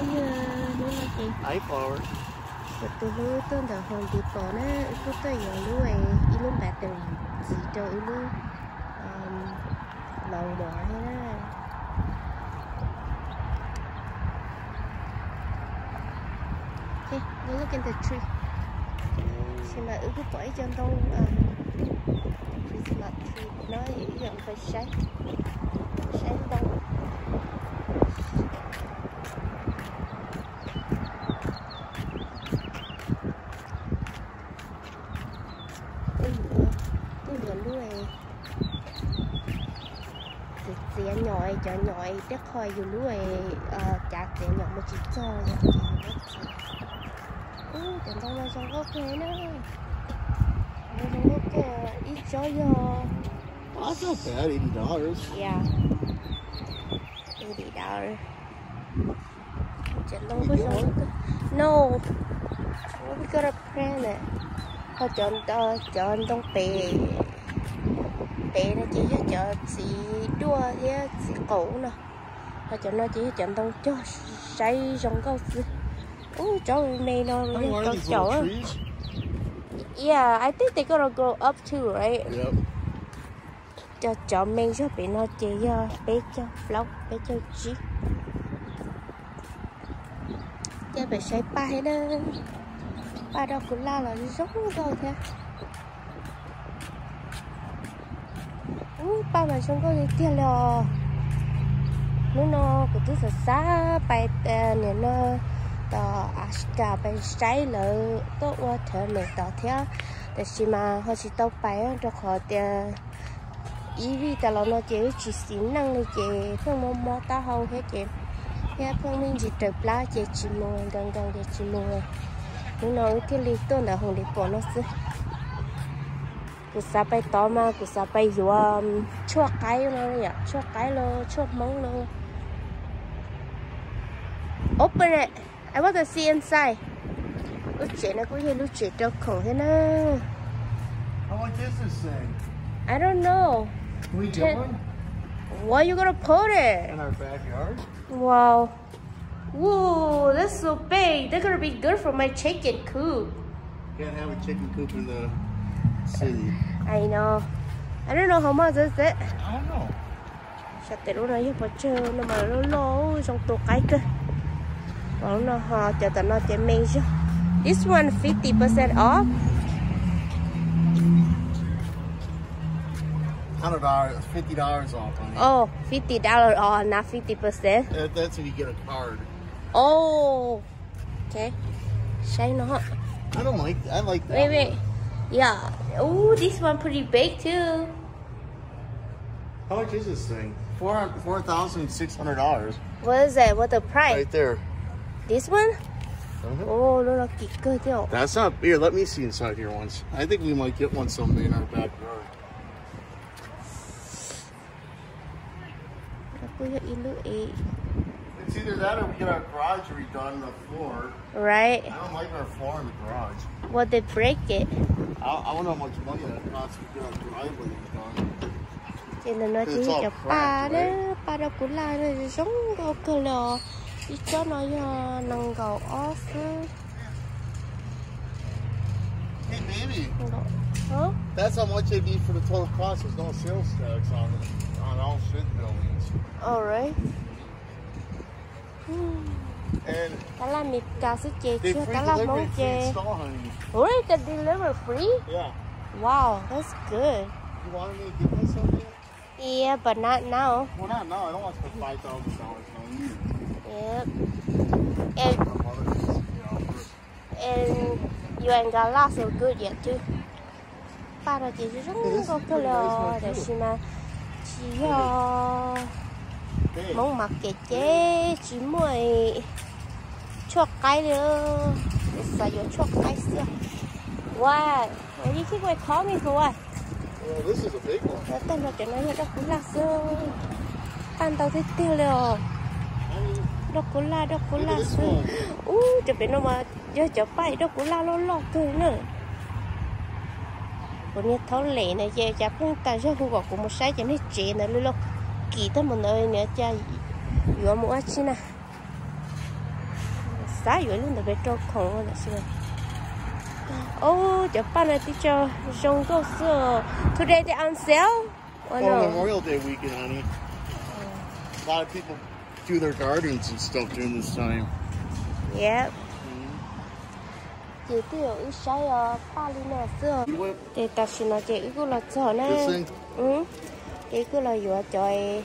Eight flower. But tôi lưu tên là hồng đi bỏ nè. Tôi tới giờ lưu ấy ít lúc bạc từng gì cho ít lúc lòng bỏ hay nè Okay, go look in the tree. Xem là ước cái cho đâu. À Christmas tree nó gần phải sáng sáng đông sẽ nhọi nhọi đất hơi dù lúa chặt sẽ nhọn một chỉ cho vậy thì nó chỉ ừ chẳng đâu mà xong ok nữa. Nó xong ok ít cho vô Well, that's not bad, eighty dollars. yeah eighty dollar chẳng đâu có no. We gotta plan it họ chọn chọn đông bề bé nó chỉ cho chợ chỉ đua thế chỉ cổ nè. Họ cho nó chỉ chọn đông cho say trong câu ô cháu này nó cháu little trees? yeah I think they gonna grow up too right? Yep. cho cho mình cho bé nó chỉ cho bé cho vlog bé cho chị cho bé say ba hết đó. Ba đâu cũng la là giống đâu thế bao mà chúng có gì tiền nó nó của tôi xa bay nên nó tờ asta bay trái lỡ tốt quá thở mệt tờ thế mà họ chỉ tao bay cho họ tiền ý vì tao nó chỉ chỉ xin năng này chỉ phương mò mò ta hầu hết chị thế phương chỉ tập lá chỉ chỉ mua gần gần chỉ mua nó nói cái lý tôi là hồng để bỏ nó xí sampai toma chua cái nó chua cái lo chua mong lo open it I want to see inside lúc chuyện nó cũng như lúc chuyện đâu khổ thế How much is this thing? I don't know. We doing? Why are you gonna put it? In our backyard? Wow. Whoa, that's so big. They're gonna be good for my chicken coop. Can't have a chicken coop in the city. I know. I don't know how much is it. I don't know. sao tiền lúc này phải chơi nó mà nó lố trong tổ cái cơ còn nó họ chờ tao nó chạy mình chứ this one 50% off Hundred dollars, fifty dollars off on it. oh 50 dollar off not 50% That, that's if you get a card. oh okay say nó I don't like. I like that. wait wait one. Yeah oh this one pretty big too How much is this thing? Four four thousand six hundred dollars. what is that? what the price Right there. this one Uh-huh. oh nó là kỹ cơ chứ That's not here. Let me see inside here once. I think we might get one someday in our backyard. ý lũ ý It's either that or we get our garage redone, the floor. right I don't like our floor in the garage. what they break it I, I wonder how much money that costs to get our driveway redone. cho nên nó It's all cracked, ba đó right? ba đâu cũng là nó giống đồ cơ lò đi cho nó nâng cầu off Hey, baby, hả that's how much they need for the total cost. There's no sales tax on on all shit buildings. alright and they deliver free? Yeah. Wow, that's good. You want me to give us something? Yeah, but not now. Well, not now. I don't want to spend five thousand dollars on you. Yep. And and you ain't got lots of good yet too. 바로 제주중국 표로 대신에 지요. Mong mặc cái chế chỉ mùi cho cái nữa để xài vô cho cái xưa. Do you think we call me for what? well, this is a big one. Tên là chuyện này đó cũng là xưa. Ban đầu thấy tiêu liều. I mean, đó cũng là đó cũng là one. u chụp bên nó mà giờ chụp bay đó cũng là lo lo thôi nữa còn như thấu lệ này giờ chả cũng ta cho khu vực của một sai cho nên trẻ này lo kỳ tới một nơi nữa cha vừa ít xin à xã rồi luôn được cho không là xí ô cho bạn này thì cho dùng có sữa today they on sale Oh, Memorial Day weekend, honey. A lot of people do their gardens and stuff during this time. Yep. chị tiêu ít sai ở mươi nè sữa thì ta xin nói chị cứ là cho nè. Ừ chị cứ là vừa chơi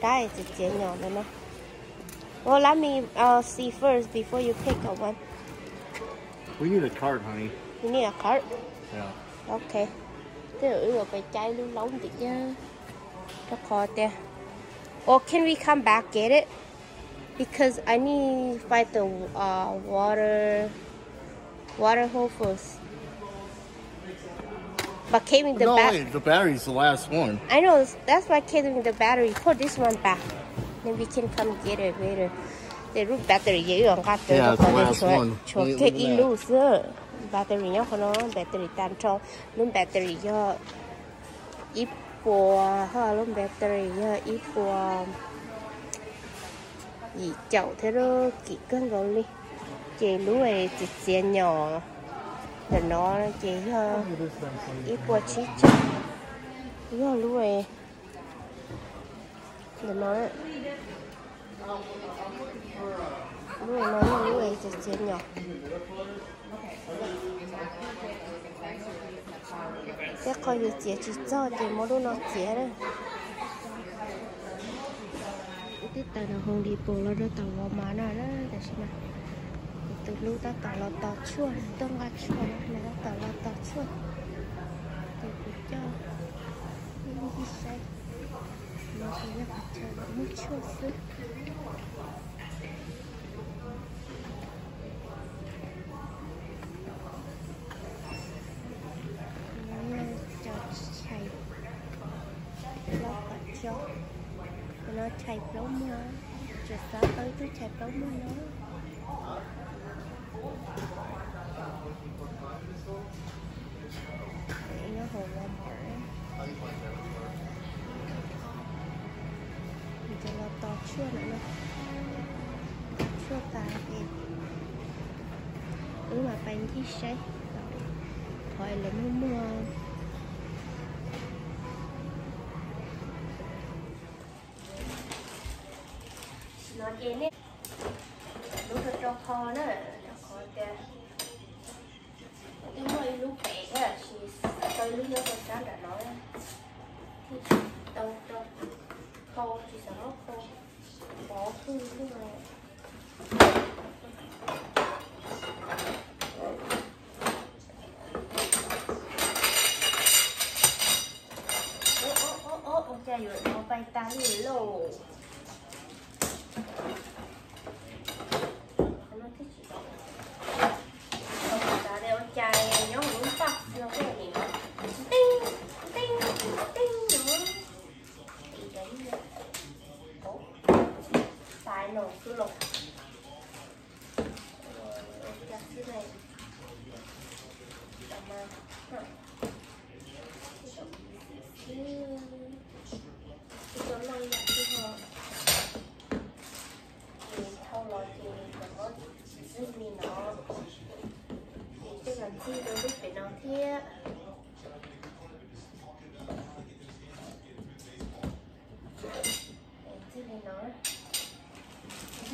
cái chị chị nhỏ nữa nè Well, let me uh, see first before you pick a one. We need a cart, honey. You need a card. Yeah. Okay. Thế rồi rồi phải chạy lưu lóng tí chứ. Nó khó tè. Or can we come back get it? Because I need to find the uh, water water hole first. But came in the no, back. wait, the battery's the last one. I know that's why came in the battery. Put this one back. Then we can come get it later. The root battery dễ dàng cắt tới Yeah, nó còn one. chuột Look cái lưu sữa battery nhá nó battery tan cho luôn battery do ít bùa ha luôn battery do ít bùa gì chậu thế đó kỹ cân rồi đi chị lú này chị xe nhỏ là nó chị ờ, ít bùa chít chứ nó lú này rồi. Nó lú nó là lú này chị nhỏ. Thế coi như chị chỉ cho thì mỗi lúc nó chị đấy. Cái tàu nó không đi bộ là nó tàu vào má nó đó, để xem nào từ ta tàu là tàu chua tông gà chua này nó tàu là chua từ cái cho những cái sai nó sẽ là phải chờ nó mất chua nó chạy nó chạy lâu mưa rồi sáng tới tôi chạy lâu mưa nữa chưa nữa đâu chưa tàn thì ừ mà bạn thì say thôi là nó mưa. Nó chế nè. Lúc nó cho kho nữa, cho kho kìa tôi mới lúc bé thì tôi lúc đó tôi đã nói. Thì tôi khô thì sợ nó khô khâu bỏ thư lúc này ô ô ô ô ô cha rồi nó bay tay gì lộ nó thích gì đó Ông ta đeo chai nhớ muốn phát nó cái gì nó tinh tinh tinh nữa thì đấy là Ủa, sai nổ cứ cái này đặt mà. Cái chỗ- cái chỗ này đặt cái thì sau rồi thì nó có giúp nó thì cái lần chi đôi lúc phải nó thiết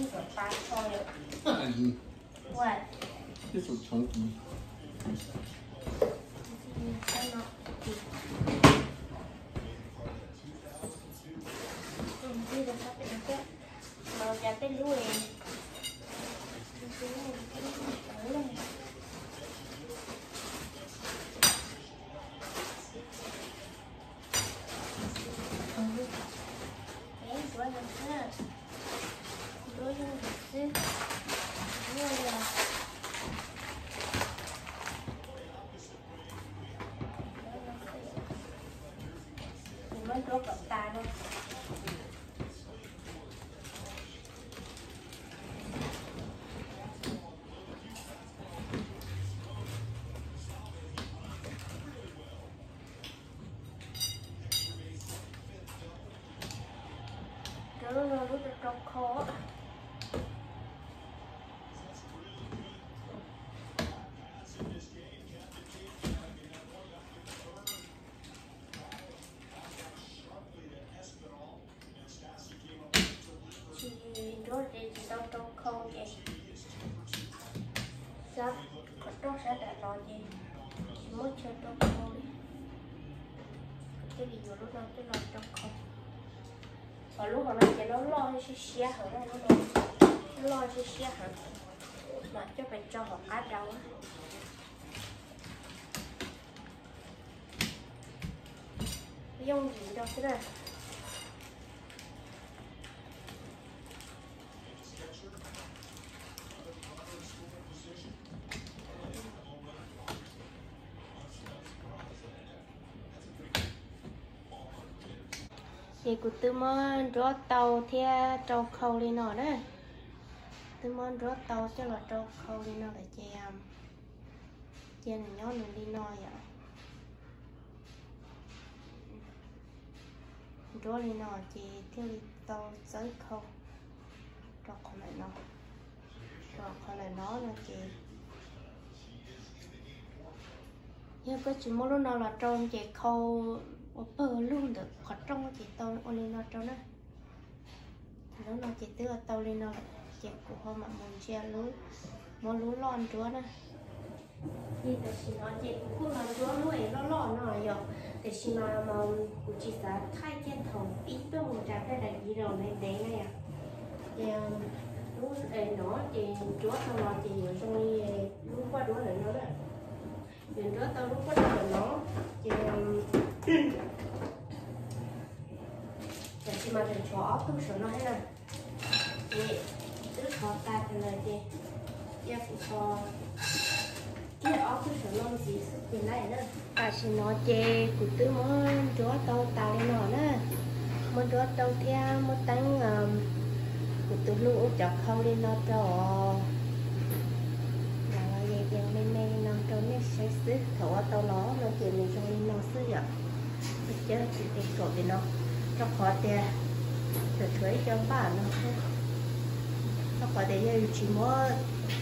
thi của ba thôi What? These are chunky. Sao nó thì thì gì rồi lúc nào cái lo trong không. Và lúc mà nó chỉ nó lo sẽ xe hở ra, nó lo nó lo sẽ xe hở. Mà cho mình cho họ cá đâu á dùng gì đâu, thế này chị của tư món rửa tàu theo trâu khâu lên nó đó. Tư món rửa tàu cho là trâu khâu lên nó là em chị này nhó mình đi nó vậy. Rửa lên nó chị theo đi tàu tới khâu. Trâu khâu lại nó trâu khâu lại nó là chị nhưng có chuyện muốn lúc nào là trâu chị khâu ở bờ luôn được. Khó trong chỉ tàu ở lên nó trong đó thì nó nó tàu lên nó chị của họ mà muốn che lú muốn lú lon chúa nè. Thì nó cũng là chúa lú nó lon nó rồi. Để xin nó mà cũng chỉ là thay trên thòng tí đâu một trái cái này gì rồi này đấy này à. Thì ờ, lú ấy nó thì chúa thằng nói thì ở xong đi ờ, lú qua đũa lại nó đấy thì chúa tao lú qua đũa nó, thì ờ, thì mà thành chó không sợ nó hết rồi thì cứ khó ta thì là gì giờ phụ sợ gì sức tiền này nữa à xin nó chê của tư món chúa tao tàu lên nó nữa món chúa tao theo món tăng của tư lũ chọc không lên nó cho là vậy tiền lên đây nó cho nó sẽ xứ. Thổ tao nó nó tiền mình cho lên nó sức vậy chứ thì tiền cổ thì nó cho khó tiền để thuế cho bạn nó cho khó tiền như chỉ mua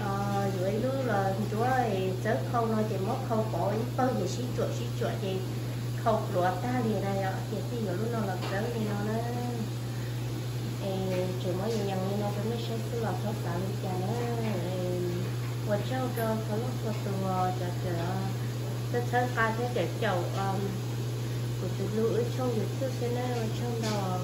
ờ, dưới lúc là chúa ấy chớ không nó chỉ mất không có bao giờ xí chuột xí chuột thì không lúa ta liền này ạ, thì thì nhiều lúc nó là chớ thì nó nó chỉ mới nhận như nó cũng mới sẽ cứ là thoát tạm cho nó. Và sau cho, có lúc có tù cho chờ rất thân ca thế để chậu của từ lưỡi trong việc tự xe nào trong đó